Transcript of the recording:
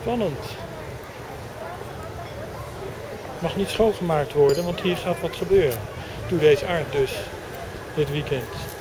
Spannend. Mag niet schoongemaakt worden, want hier gaat wat gebeuren. Doe deze aard dus. Dit weekend.